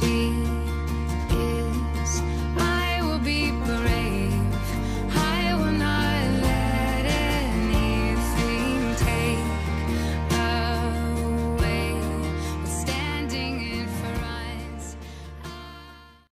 心。